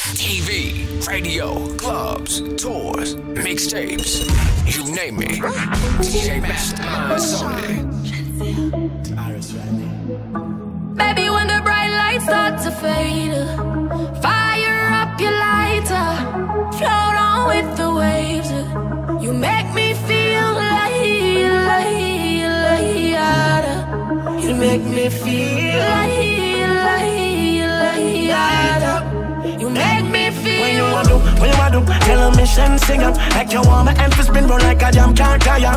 TV, radio, clubs, tours, mixtapes, you name it. DJ Mastermind Sunday. Baby, when the bright lights start to fade, fire up your lighter, float on with the waves. You make me feel like, like, like, You make me feel like, make me feel. When you want to, when you want to, tell a mission, sing up. Like you want my emphasis spin run like a jam can't tire.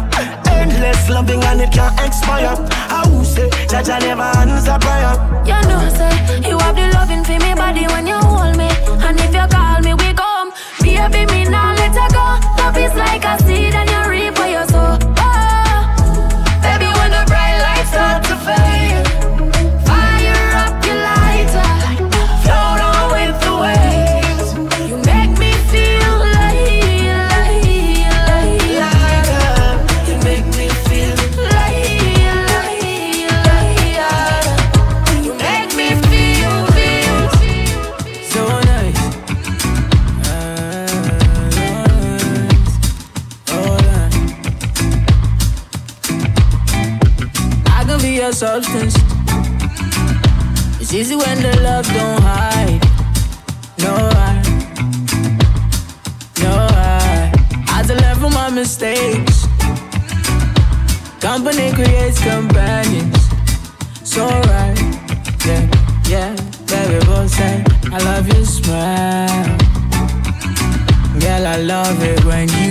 Endless loving and it can't expire. I will say, Judge, I never answer prayer. You know, say you have the loving for me body when you hold me, and if you call me, we come. Baby, me now let her go. Love is like a seed and you reap what you sow. Substance. It's easy when the love don't hide. No hide. No. I had to learn from my mistakes. Company creates companions. So right. Yeah, yeah. Baby, both say I love your smile. Girl, I love it when you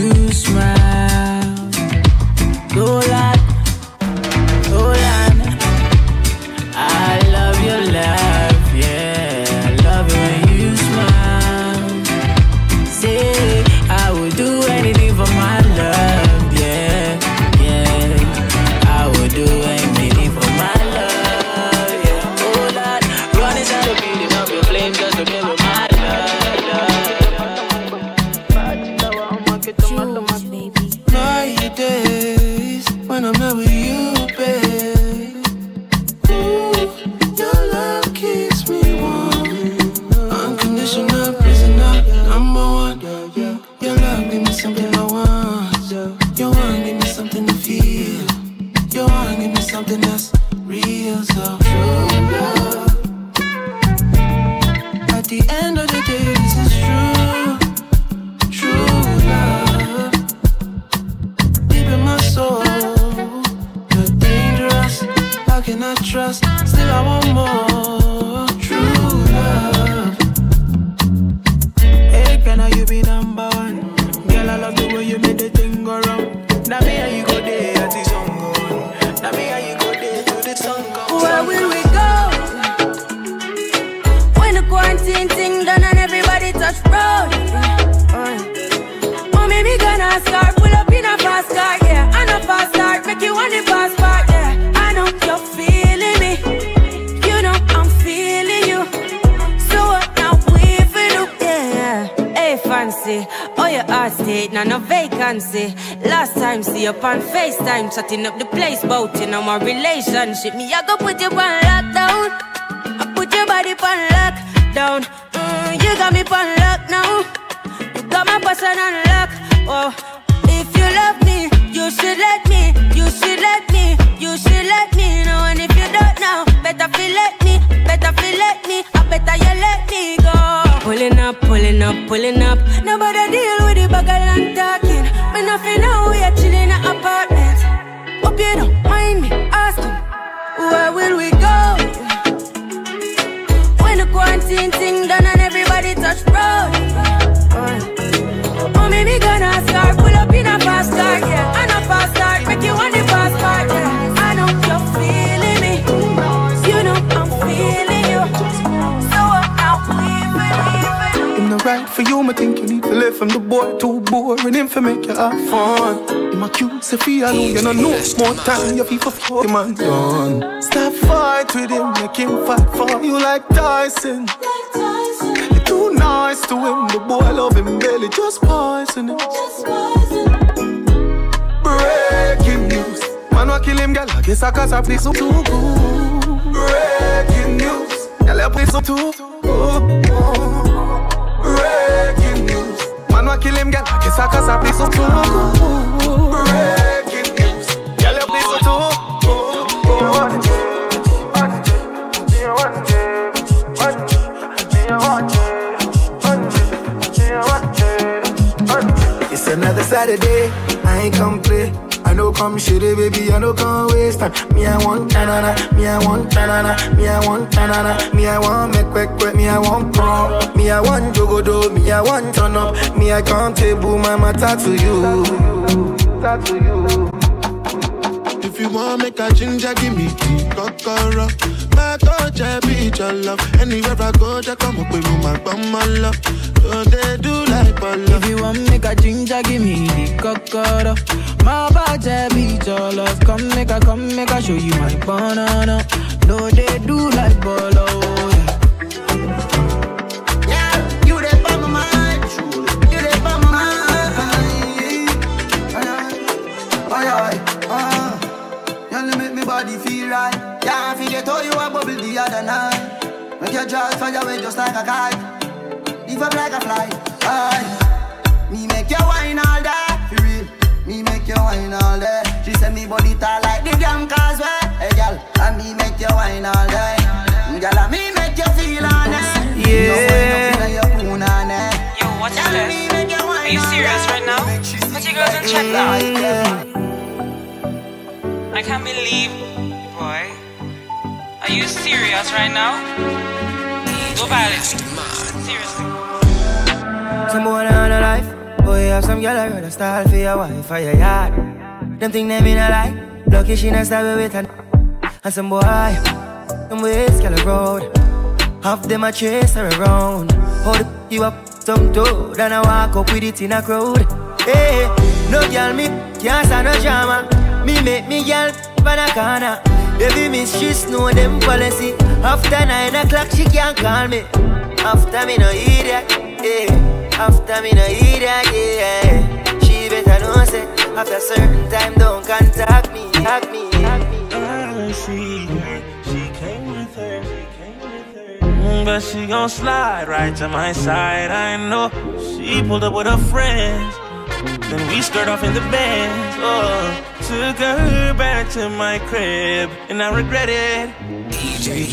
Oh, your heart state, now no vacancy. Last time, see up on FaceTime, chatting up the place, bout you know my relationship. Me, I go put you on lockdown. I put your body on lockdown. Mm, you got me on lock now. You got my person on lock. Oh, if you love me, you should let me. You should let me. You should let me know. And if you don't know, better feel let me. Better feel let me. I better you let me up, pulling up, pulling up. Nobody deal with the bagel and talking. Me nothing know we are chilling in an apartment. Hope you don't mind me asking, where will we go? When the quarantine thing right for you, me think you need to live from the boy too boring him for make you have fun. Him a cute, say feel alone, you know no more time, you feel for him and done. Stop fight with him, make him fight for you like Tyson. You too nice to him, the boy love him barely, just poison him. Breaking news, man wa kill him, girl, I guess I cause I play so too good. Breaking news, girl, I play so too good kill him, girl. Kiss her cause I please so too. Breaking news. Girl, you please so too. It's another Saturday, I ain't complete I know come shitty, eh, baby, I know come waste time. Me, I want tanana, me, I want tanana, me, I want tanana, me, I want make quick quick, me, I want pro, me, I want jogodo, me, I want turn up, me, I can't table my matter to you. To. If you want make a ginger, give me key, kokoro. My I be your love. Anywhere I go, just come up with my bum, my love. Don't they do like bala? If you want make a ginger, give me the cocoa. My body be your love. Come make a, come make a show you my banana. No, they do like bolo. Body feel right. Yeah, I forget how you a bubble the other night. Make your jaws fly away just like a kite. Leave up like a fly. Aye. Me make you wine all day, for real. Me make you wine all day. She said me body tall like the damn causeway. Hey, girl, and me make you wine all day. Girl, and me make you feel on it. Yeah. Yo, what's this? Are you serious right now? Put your girls in check now. I can't believe, boy. Are you serious right now? Go about it. Seriously. Some boy on a life. Boy, you have some girl I run a style for your wife or your yard. Them think them in a lie. Lucky she not stab with an And some boy, them ways girl a road. Half them a chase her around. Hold you up some toe, then I walk up with it in a crowd. Hey, no girl me can't stand no drama. Me make me girl pan a corner. Baby miss she know them policy. After nine o'clock she can't call me. After me no hear that, yeah. After me no hear that, yeah. She better know say after certain time don't contact me, contact me, contact me. She came with her, she came with her. But she gon' slide right to my side. I know she pulled up with her friends. Then we skirt off in the Benz. Oh, took her back to my crib, and I regret it. DJ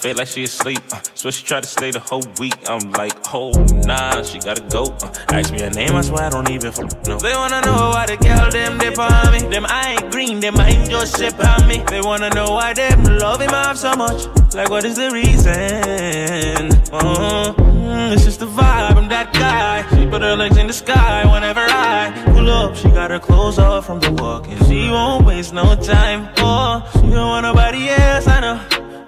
Feel like she asleep, uh, so she tried to stay the whole week. I'm like, oh nah, she gotta go. Uh, ask me her name, I swear I don't even know. They wanna know why the girl them dip on me. Them I ain't green, them I ain't just ship on me. They wanna know why them love him off so much. Like what is the reason? Uh, mm, it's just the vibe, I'm that guy. She put her legs in the sky whenever I up. She got her clothes off from the walk, and she won't waste no time. Oh, she don't want nobody else, I know.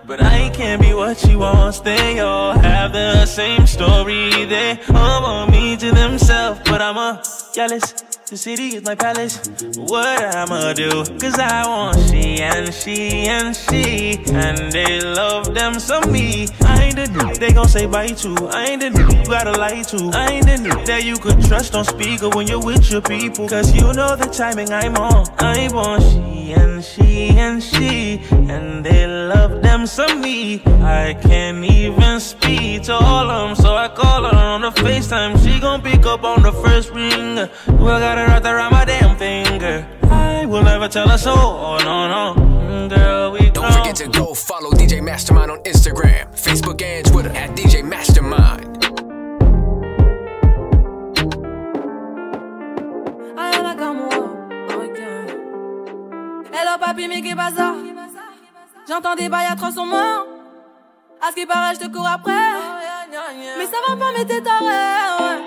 But I can't be what she wants. They all have the same story. They all want me to themselves, but I'm a jealous. The city is my palace. What I'ma do? Cause I want she and she and she. And they love them some me. I ain't the dude they gon' say bye to. I ain't the dude you gotta lie to. I ain't the dude that you could trust on speaker when you're with your people. Cause you know the timing I'm on. I want she and she and she. And they love them some me. I can't even speak to all of them. So I call her on the FaceTime. She gon' pick up on the first ring. Well, got her right around my damn finger. I will never tell her so. Oh, no, no. Girl, we Don't forget to go follow DJ Mastermind on Instagram, Facebook, and Twitter at DJ Mastermind. A okay. Hello papi, mais qu'est ça? J'entends des bails atroces en moi. À ce qui paraît, je te cours après. Mais ça va pas, mais t'es taré, ouais.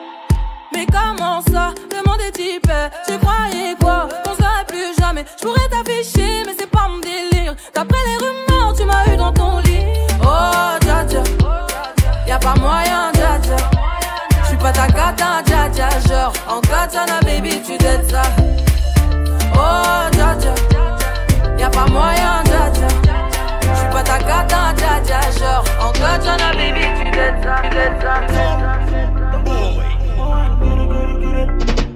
Mais comment ça? Le monde est type. Tu croyais quoi? Qu'on serait plus jamais. Je pourrais t'afficher, mais c'est pas mon délire. D'après les rumeurs, tu m'as eu dans ton lit. Oh, dja dja. Y'a pas moyen, dja dja. J'suis pas ta cata, dja dja. Genre, en katana, baby, tu t'aides ça. Oh, dja dja. Y'a pas moyen, dja dja. J'suis pas ta cata, dja dja. Genre, en katana, baby, tu t'aides ça. ça,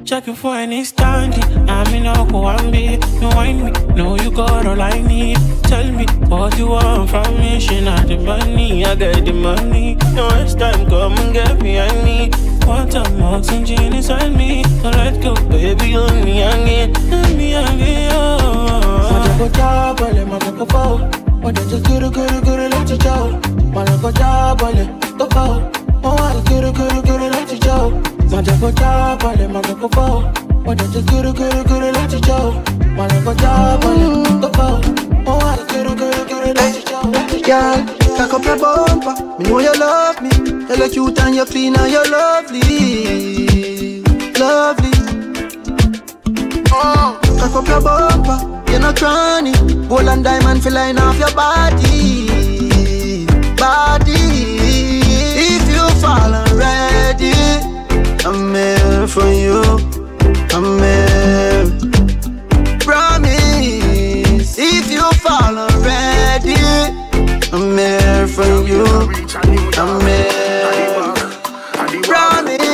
Checking for any standing. I'm in a Kuambi. You wind me. Know you got all I need. Tell me what you want from me. She not the money. I got the money. No it's time. Come and get behind me. Quantum oxygen inside me. So let go, baby. On me again. On me again. Oh. Kuru kuru kuru leti chao Malakota pale tokao Mawari kuru kuru kuru leti chao Majakota go top them, I go go fall. But they just guru guru guru let you show. Man, I go top on them, go fall. Oh, I guru guru guru let you show. Girl, cock up your bumper. Me know you love me. You look cute and you clean and you lovely, lovely. Cock up your bumper. You're not cranny. Gold and diamond feel line off your body, for you. I'm here. Promise. If you fall already, I'm here for you. I'm here. Promise.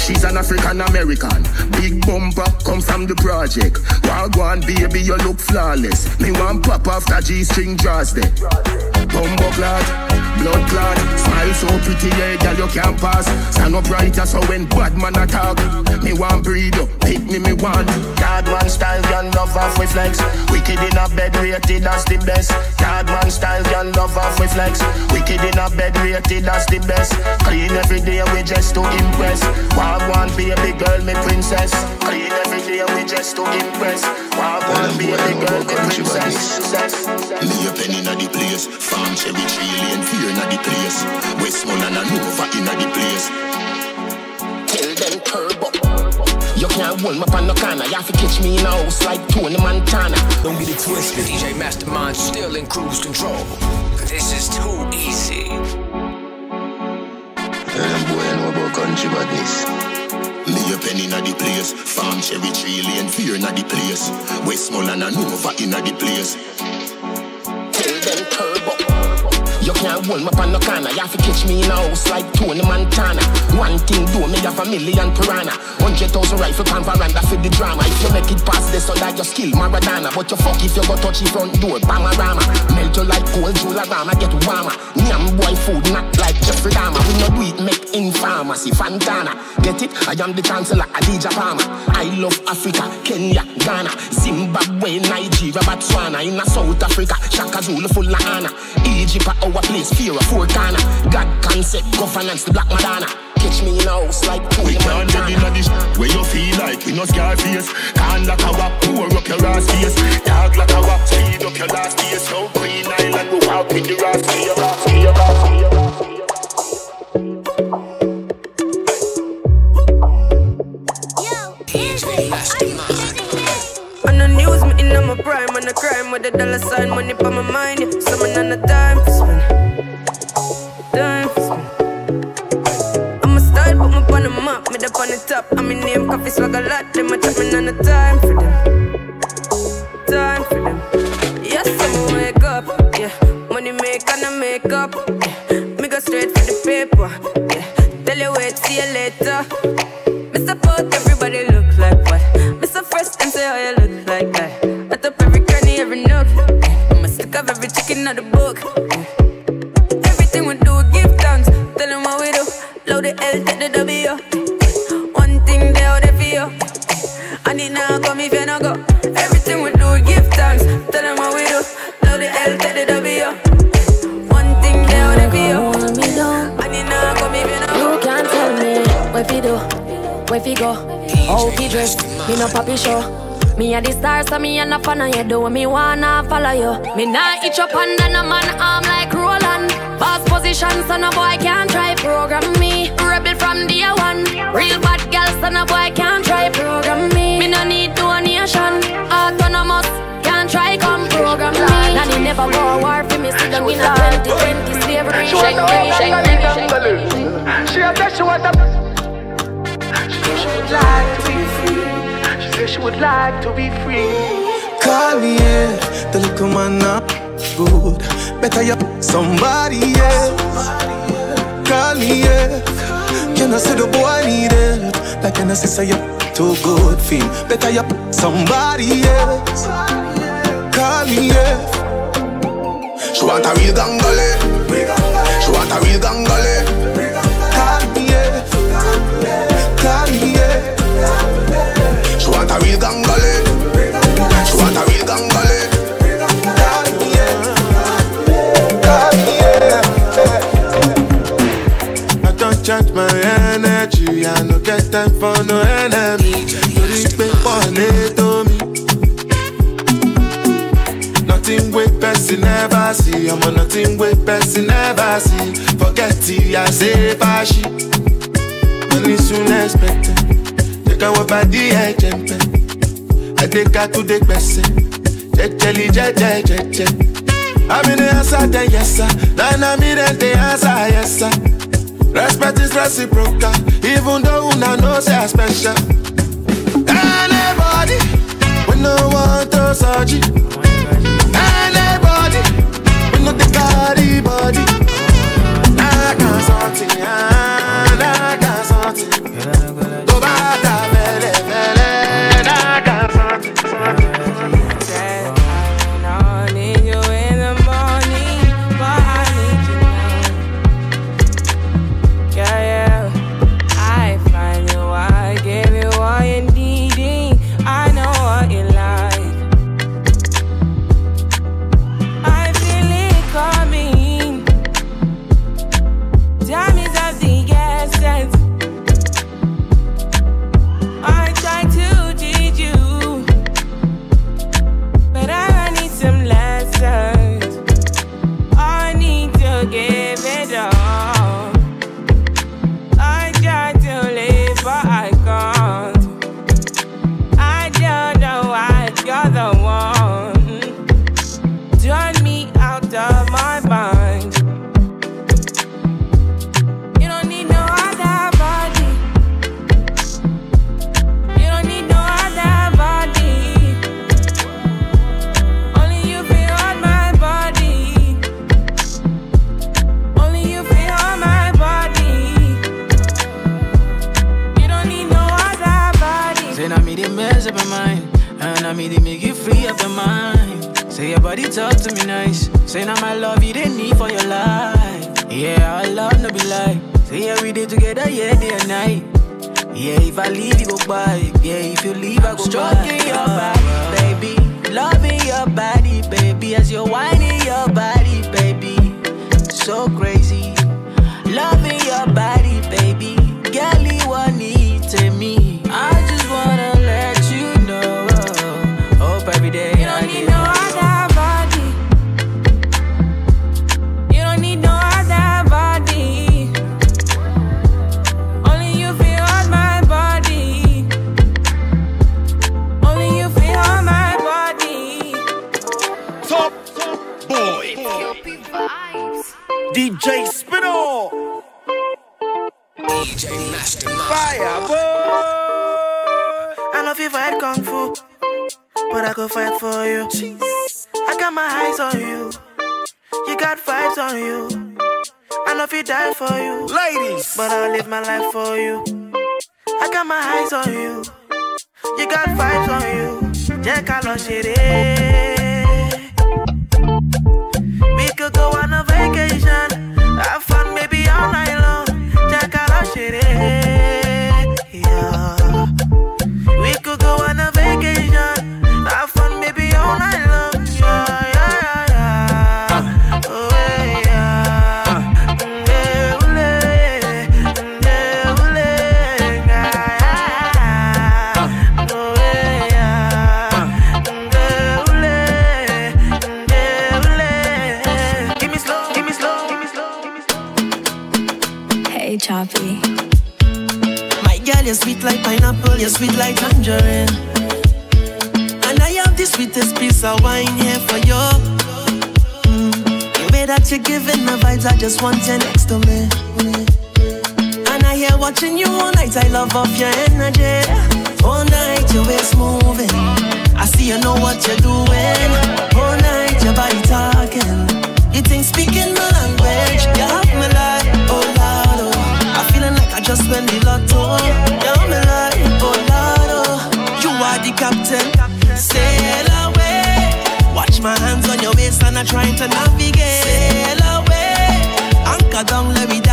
She's an African American. Big bumper come from the project. Wagwan baby, you look flawless. Me want pop off that G-string draws there. Bumbo clad, blood clad, smile so pretty, yeah, girl you can't pass. Stand up right, so when bad man attack, me want breed up, pick me, me want. Card one style, girl love off with flex. Wicked in a bed, rated as the best. Card one style, girl love off with flex. Wicked in a bed, rated as the best. Clean every day, we just took impress. Why I want to impress. Wagwan baby girl, me princess. Clean every day, we just to impress. Wagwan baby girl, me princess. Lay a pen inna the place. Farm cherry tree lane, fear inna the place. Westmount and a Nova inna the place. Tell them curb up. You can't hold me up on no corner. You have to catch me in a house like Tony Montana. Don't get it twisted. DJ Mastermind still in cruise control. This is too easy. Tell them boy I know about country badness. Lay a pen inna the place. Farm cherry tree lane, fear inna the place. Westmount and a Nova inna the place. Tell them curb up. You can't hold me on corner. You have to catch me in a house like Tony Montana. One thing do me have a million piranha. Hundred thousand rifle pan veranda for the drama. If you make it past this, so that your skill Maradona. But you fuck if you go touch the front door, Bamarama. Melt you like cold Jularama, get warmer. Nyam boy food, not like Jeffrey Dahmer. We no do it, make in pharmacy, Fantana. Get it? I am the chancellor, Adidja Palmer. I love Africa, Kenya, Ghana, Zimbabwe, Nigeria, Botswana. In South Africa, Shaka Zulu full of honor. Egypt, a our place, fear of four corner. God concept, governance, the Black Madonna. Catch me in a house like Tony We can't live in this where you feel like we no scar face. Can't lock a wap, pour up your ass face. Dog like a wap, speed up your last days. So Green Island, we walk with the rats. Fear, fear, fear, my prime, on the crime with the dollar sign, money for my mind. Yeah. So on the time for spend. Time for spend. I'm a style, put me on the map, me up on the top. I'm in name, coffee swag a lot, them a chat on the time for them. Time for them. Yes, I'm wake up, yeah. Money make and I make up, yeah. Me go straight for the paper, yeah. Tell you wait, see you later. Every out the book. Everything we do, give thanks. Tell them what we do. Load the L, take the W. One thing they out there for you. And it now come if you not go. Everything we do, give thanks. Tell them what we do. Load the L, take the W. One thing they out there for you. Hold me. And it now come if you not go. You can't tell me where fi do, where fi go, how fi dress. Me no papi show. Me a the star, so me a no fan of you. Do what me wanna follow you. Me nah itch up under no man arm like Roland. Boss position, so no boy can't try program me. Rebel from day one. Real bad girl, so no boy can't try program me. Me no need donation. Autonomous, can't try come program me. Nanny never go a war for me. Sit down in a 2020 slavery. She want Shake, to shake, shake. She a say she want a. She say she would like to be free. She would like to be free. Call me, yeah. The little man not good. Better you somebody else. Call me, yeah. Can I say the boy need it? Like can I say you too good feel? Better you somebody else. Call me, yeah. She want a real gangale. She want a real gangale. recharge my energy. I no get time for no enemy. Torí pé pọ̀ lé tó mi. Nothing wey person never see. Ọmọ nothing wey person never see. Forget ti a ṣe fàṣì. Money soon expected. Jẹ́ka wọ bàdí ẹ̀jẹ̀ ń bẹ̀. Adéka tún dé gbẹ̀sẹ̀. Jẹ́jẹ́lì jẹ́jẹ́ jẹ́jẹ́. I'm in the answer, then yes sir. Now I'm in the answer, yes sir. Respect is reciprocal, even though una know say I special. Anybody, we no want to surgery. Anybody. so great. to me. And I here watching you all night, I love up your energy. All night your waist moving, I see you know what you're doing. All night your body talking, you think speaking my language, you have my life, oh lord, oh. I'm feeling like I just went the lotto. You have my life, oh lord, oh. you are the captain. Sail away, watch my hands on your waist and I'm trying to navigate down, let me down.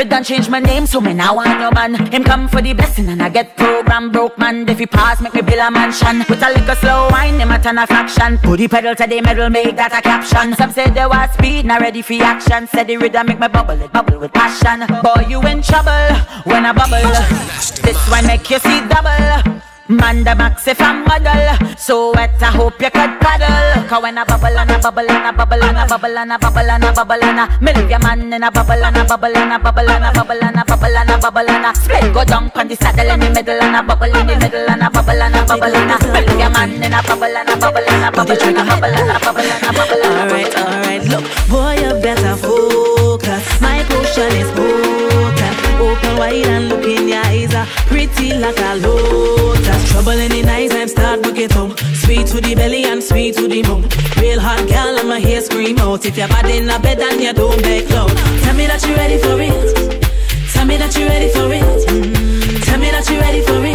Me done change my name, so me now your man. Him come for the blessing and I get program broke man. If he pass, make me build a mansion. With a little slow wine, him a turn a fraction. Put the pedal to the metal, make that a caption. Some say there was speed, not ready for action. Said the rhythm make me bubble, it bubble with passion. Boy, you in trouble when I bubble. This one make you see double. Man the max if model So wet I hope you could paddle Cause when I bubble and I bubble and I bubble and I bubble and I bubble and I bubble and I Me leave your man in a bubble and I bubble and I bubble and I bubble and I bubble and I bubble and I Split go down on the saddle in the middle and I bubble in the middle and I bubble and I bubble and I Me leave your man in a bubble and I bubble and I bubble and I bubble and I bubble and I bubble Alright, alright, look, boy, you better focus. My potion is potent. Open wide and look in your eyes, pretty like a lotus. Out. Sweet to the belly and sweet to the mouth. Real hot girl, I'ma hear scream out. If you're bad in a bed and you don't make loud, tell me that you're ready for it. Tell me that you're ready for it. Mm, Tell me that you're ready for it.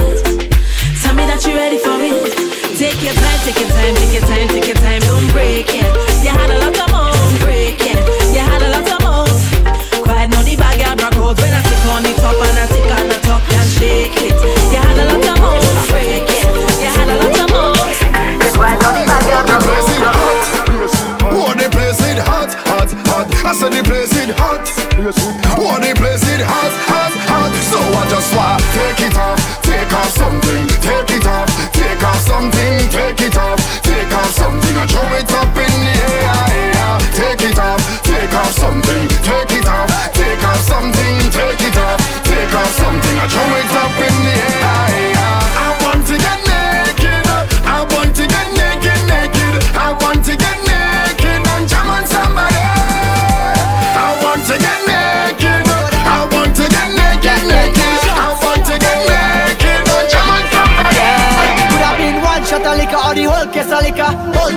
Hot. Oh, the place it hot, hot, hot. So I just want take it off, take off something, take it off, take off something, take it off, take off something. I throw it up in the air, air. Take it off, take off something, take it off, take off something, take it off, take off something. I throw it up in whole liquor.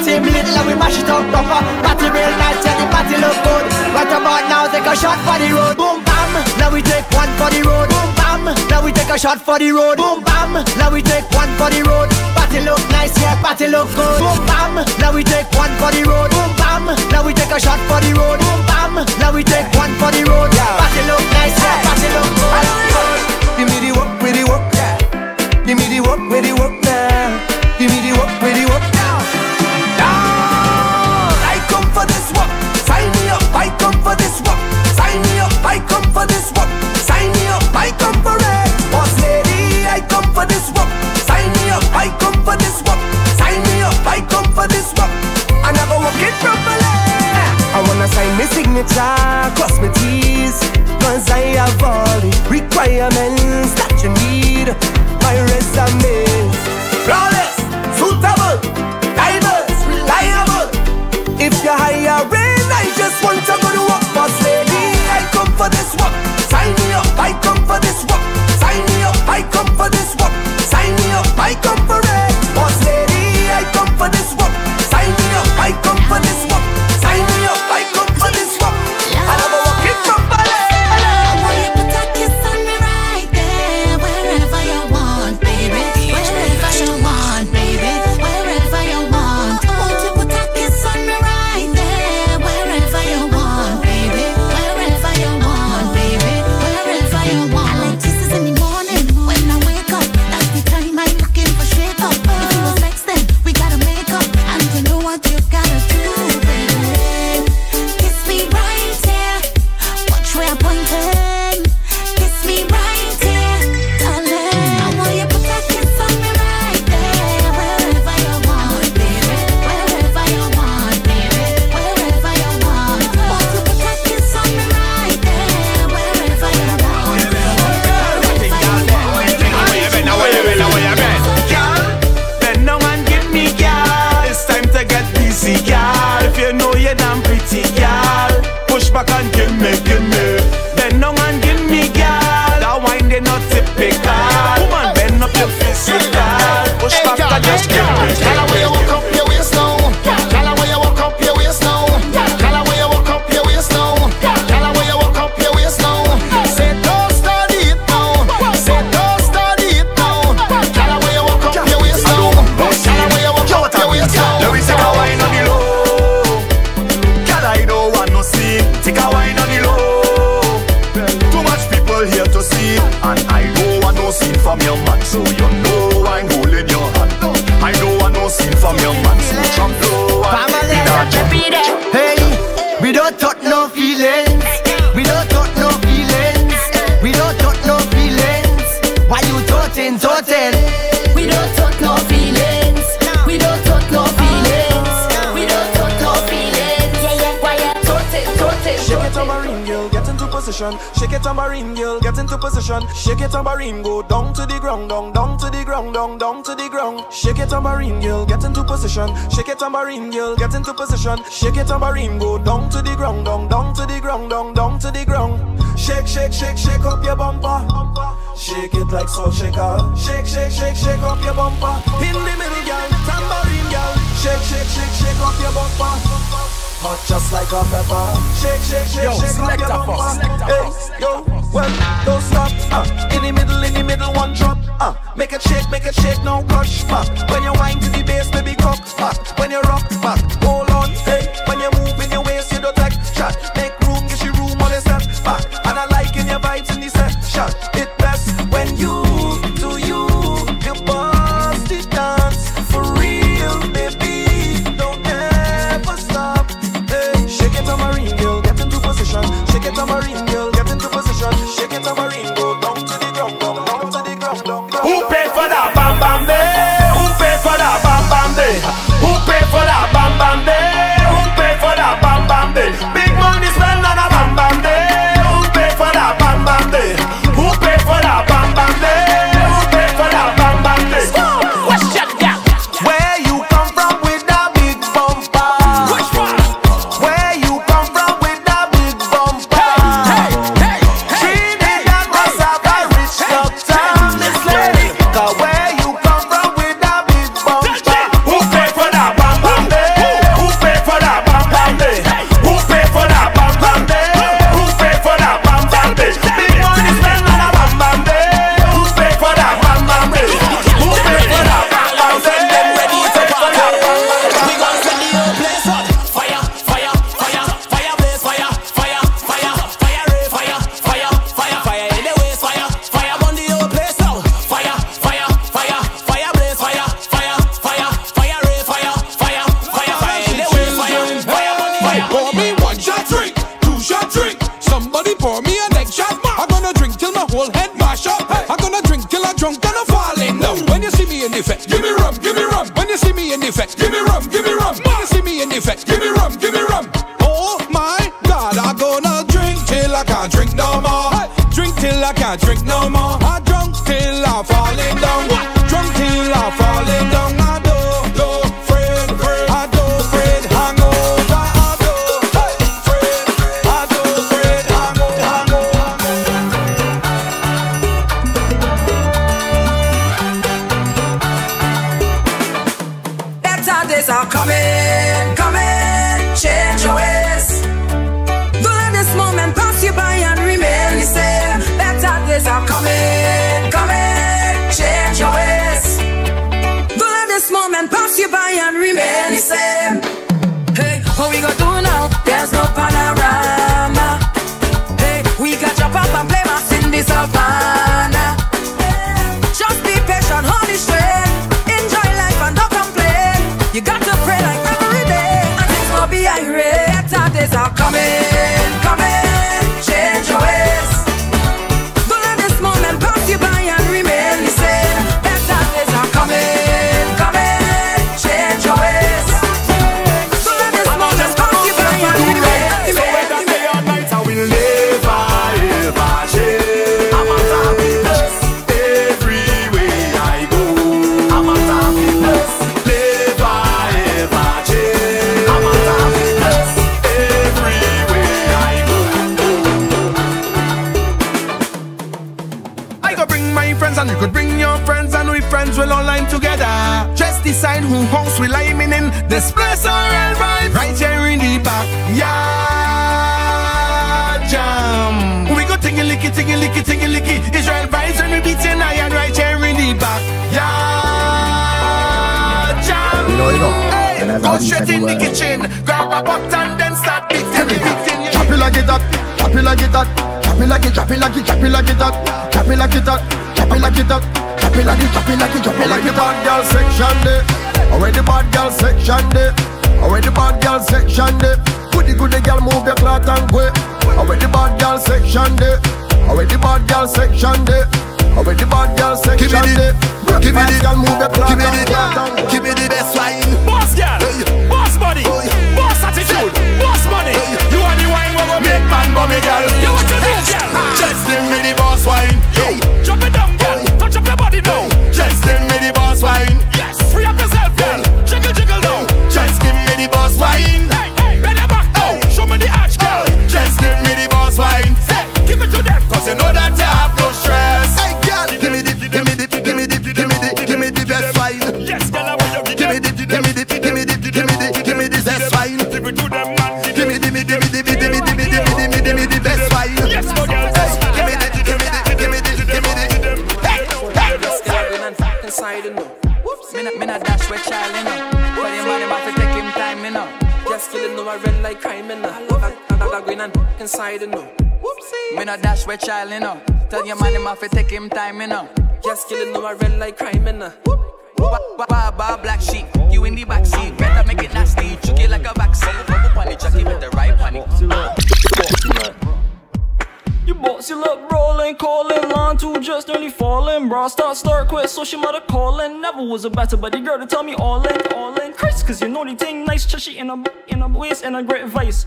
Team lit and we mash it up proper. Party real nice, yeah, the party look good. Right about now, take a shot for the road. Boom bam, now we take one for the road. Boom bam, now we take a shot for the road. Boom bam, now we take one for the road. Party look nice, yeah, party look good. Boom bam, now we take one for the road. Boom bam, now we take a shot for the road. Boom bam, now we take Shake it tambourine, go down to the ground, down, down to the ground, down, down to the ground. Shake it tambourine, girl, get into position. Shake it tambourine, girl, get into position. Shake it tambourine, go down to the ground, down, down to the ground, down, down to the ground. Shake, shake, shake, shake up your bumper. Shake it like salt shaker. Shake, shake, shake, shake up your bumper. In the middle, girl, tambourine, girl. Shake, shake, shake, shake up your bumper. Hot just like a pepper. Shake, shake, shake, Yo, shake select your a bumper. first, select a Hey, yo, well, don't stop. Uh, in the middle, in the middle, one drop. Uh, make it shake, make it shake, no crush. Uh, when you wind to the bass, baby, cock. Uh, when you rock back, hold me one shot and you could bring your friends and we friends will all line together. Just decide who house we liming in. This place all right, right here in the back. Yeah, jam. We go tingy licky, tingy licky, tingy licky. Israel vibes and we beating iron right here in the back. Yeah, jam. You know, you know. Hey, go straight in the kitchen, grab a pot and then start beating, beating. Chop it like it hot, chop it like it hot, chop it like it, chop it like it, chop it like it hot, chop it like it hot, chop it like it hot, chop it like it, chop it like it, chop it like it. bad girl section there. Already bad girl section there. Already bad girl section there. Goody goody girl move your cloth and go. Already bad girl section there. Already bad girl section there. Already bad girl section there. Give me the girl move your cloth and go. Give me the best wine. Boss girl, boss body, boss attitude, boss money. You are the wine where we make man crime just give me the boss wine. Inside, you know. Whoopsie. Me not dash with child, you know. Tell your man him have to take him time, you know. Just killing know I red like crime in her. Ba ba black sheep, you in the back seat. Better make it nasty, chuck it like a vaccine. Bubble bunny, chucky with the right bunny. You bossy look rolling, calling, line two just nearly falling. Bra start, start, quit, so she mother calling. Never was a better buddy girl to tell me all in, all in. Chris, cause you know the thing nice, chushy in a, in a waist and a great vice.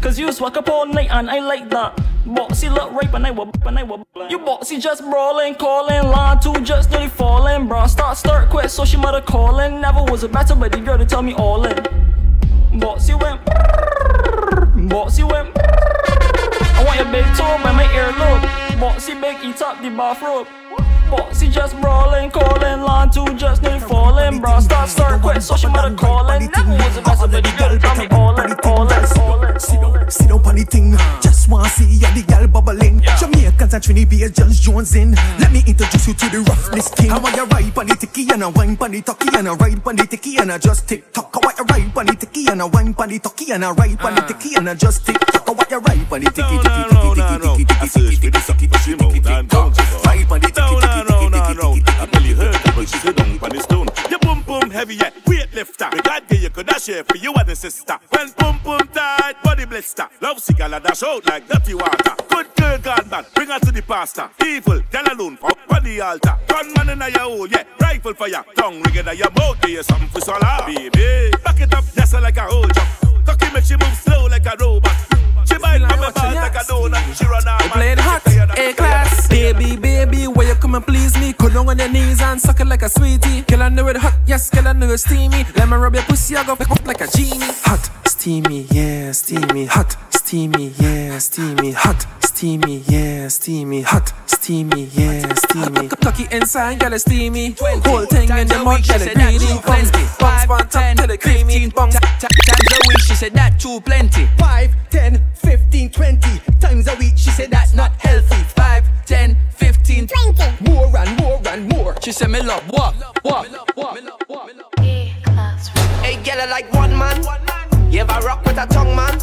Cause you swag up all night and I like that. Boxy look right and I will, and I will. You bossy just brawling, calling, line two just nearly falling. Bra start, start, quit, so she mother calling. Never was a better buddy girl to tell me all in. Bossy went, bossy went. I want your big toe by my earlobe. Bossy big eat up the bathrobe. Bossy just brawling, calling, line two just nearly falling. Bra start, start, quit, so she mother calling. Never was a better buddy girl to tell me all in, all in, all in. Sit down, sit down thing. Just wanna see ya the gal bubbling. Jamaicans and Trinidad Jones Jones in. Let me introduce you to the roughness king. I want you ride on the ticky and a wine the tucky and a ride on the ticky and a just tick tock. I want you ride the ticky and a wine the tucky and a ride the ticky and a just tick tock. I want you ride on the ticky ticky ticky ticky ticky ticky ticky ticky ticky ticky ticky tock. Ride on the ticky ticky ticky ticky ticky. I barely heard her, but she sit down on the stone. Your boom boom heavy, yeah, weightlifter. Me God give you could dash here for you and the sister. When boom boom tight, body blister. Love sick, I dash out like dirty water. Good girl gone bad, bring her to the pastor. Evil, tell alone, for on the altar. Gunman in your hole, yeah, rifle for ya. Tongue ring in your mouth, do you something for swallow, baby. Back it up, yes, like a whole jump. Cocky make she move slow like a robot. She bite on my balls like a donut. She run out. I played hot, down on your knees and suck it like a sweetie. Kill I know it hot, yes, kill I know it steamy. Let me rub your pussy, I go fuck up like a genie. Hot, steamy, yeah, steamy. Hot, steamy, yeah, steamy. Hot, steamy, yeah, steamy. Hot, steamy, yeah, steamy. Cocky inside, girl, it's steamy. Whole thing in the mud, girl, it greedy. Bungs, bungs, on top, till it creamy. Bungs, Times a week, she said that too plenty. 5, 10, 15, 20 times a week. She said that's not healthy. 5, 10, She said me love what? What? Hey, girl, I like one man. You ever rock with a tongue man?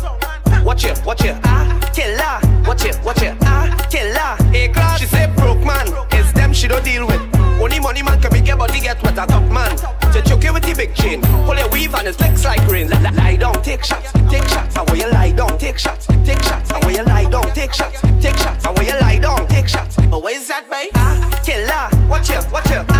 Watch it, watch it, ah, killer. Watch it, watch it, ah, killer. Hey, class. She say broke man, it's them she don't deal with. Only money man can make your body get wet a top man. To choke you with the big chain, pull your weave and it flex like rain. Lie, lie down, take shots, take shots. And where you lie down, take shots, take shots. And where you lie down, take shots, take shots. And where you lie down, take shots. But where is that, babe? watch out.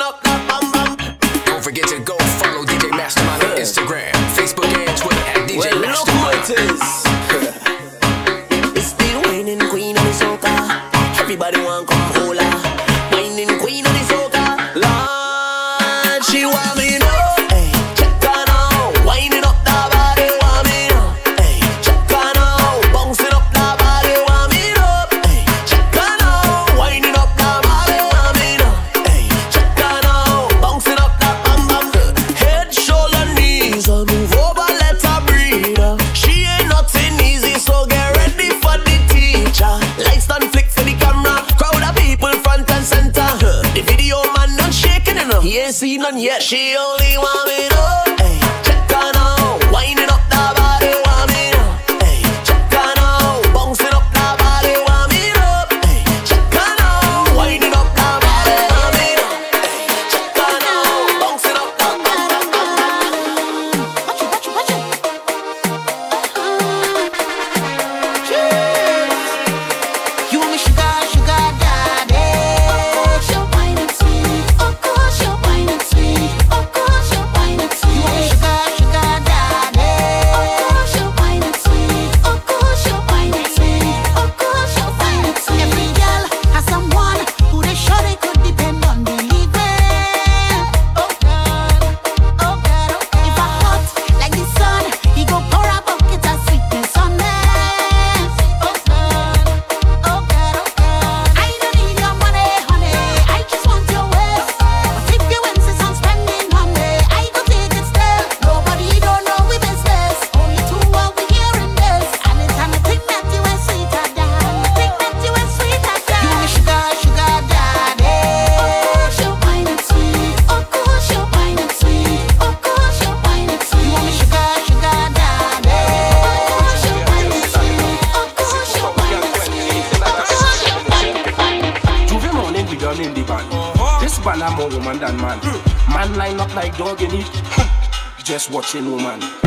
Up the bam bam. Don't forget to go follow DJ Mastermind on Instagram, Egyptian woman.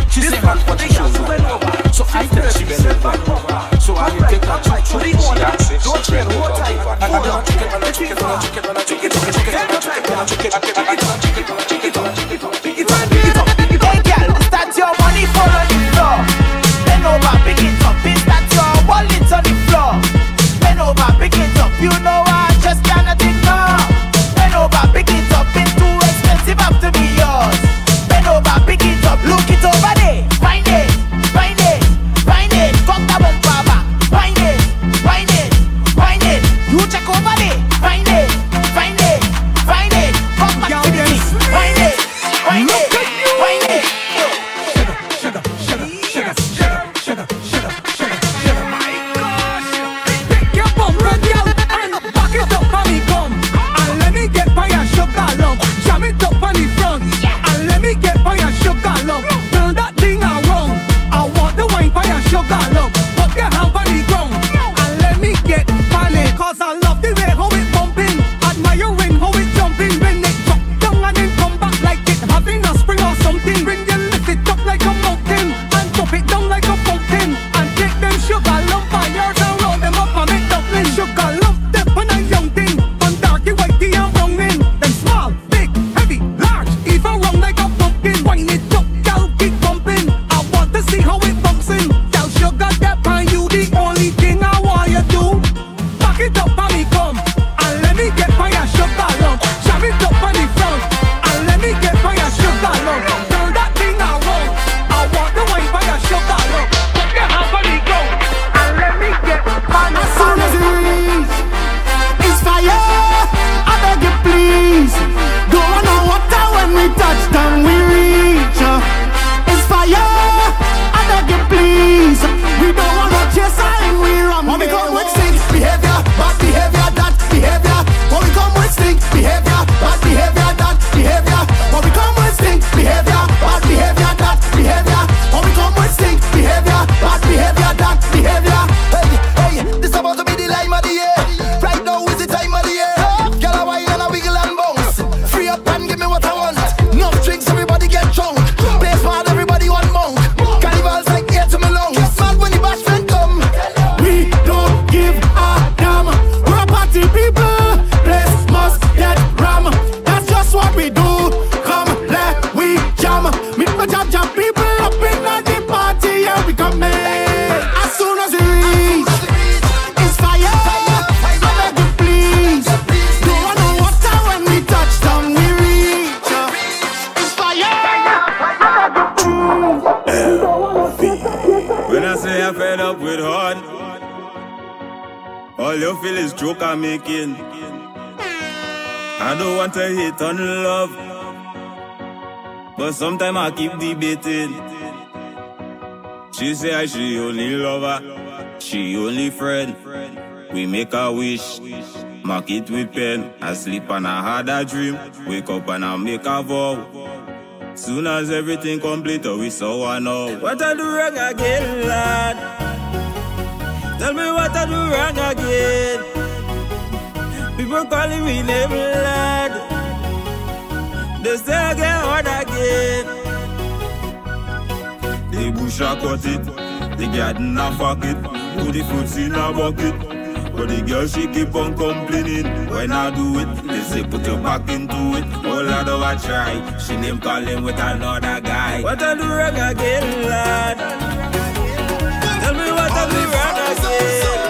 something bring All you feel is joke I'm making. I don't want to hate on love, but sometimes I keep debating. She say I she only lover, she only friend. We make a wish, mark it with pen. I sleep and I had a dream, wake up and I make a vow. Soon as everything complete, we saw I know what I do wrong again, lad. Tell me what I do wrong again. People calling me name lad. They say I get hard again. The bush a cut it, the garden a fuck it, put the fruits in a bucket. But the girl she keep on complaining when I do it. They say put your back into it. Oh lord, oh I try. She name calling with another guy. What I do wrong again, lad? love the again.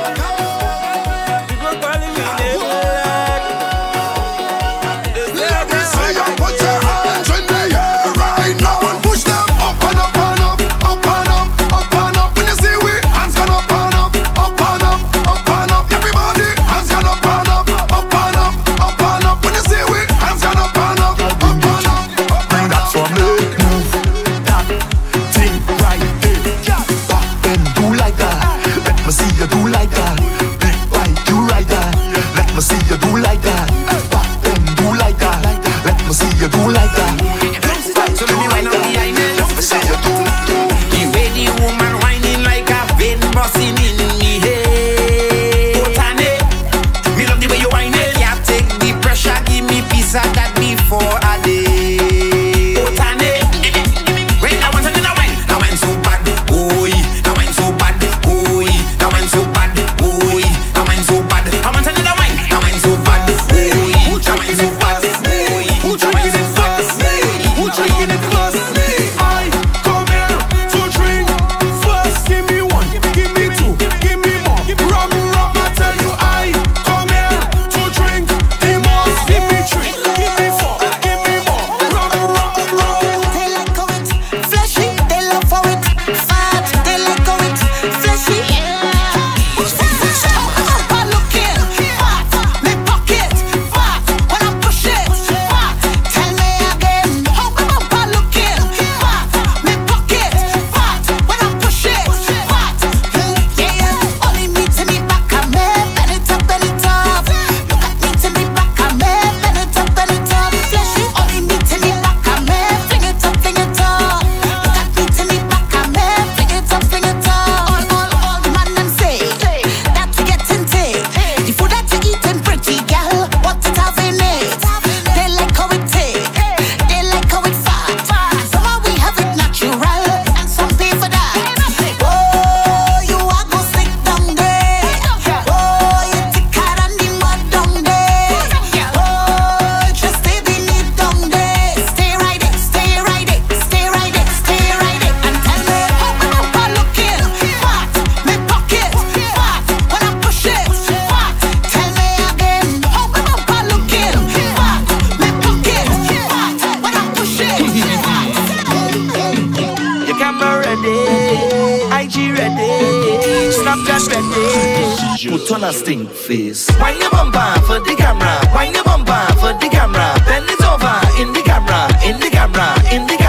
put on a stink face. Wine your bumper for the camera, wine your bumper for the camera. Bend it over in the camera, in the camera, in the camera.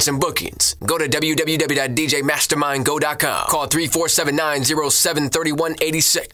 events and bookings. Go to www.djmastermindgo.com. Call 3479 073186